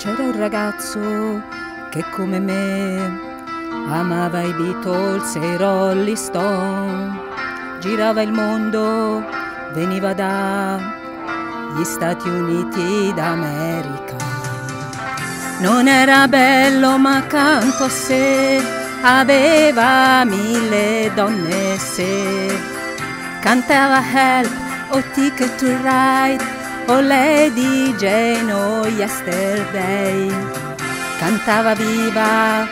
C'era un ragazzo che come me amava i Beatles e i Rolling Stone, girava il mondo, veniva dagli Stati Uniti d'America. Non era bello ma accanto a sé aveva mille donne se cantava Help o Ticket to Ride o Lady Jane o Yesterday cantava viva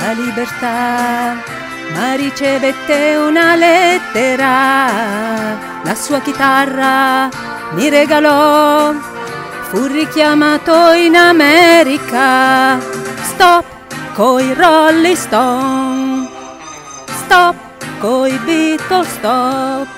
la libertà ma ricevette una lettera. La sua chitarra mi regalò. Fu richiamato in America. Stop coi Rolling Stone. Stop coi Beatles stop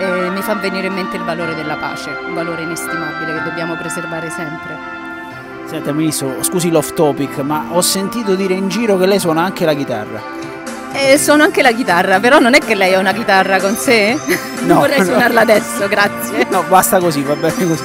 Eh, mi fa venire in mente il valore della pace, un valore inestimabile che dobbiamo preservare sempre. Senta, Ministro, scusi l'off topic, ma ho sentito dire in giro che lei suona anche la chitarra. E suono anche la chitarra, però non è che lei ha una chitarra con sé? No, Vorrei no. suonarla adesso, grazie. No, basta così, va bene così.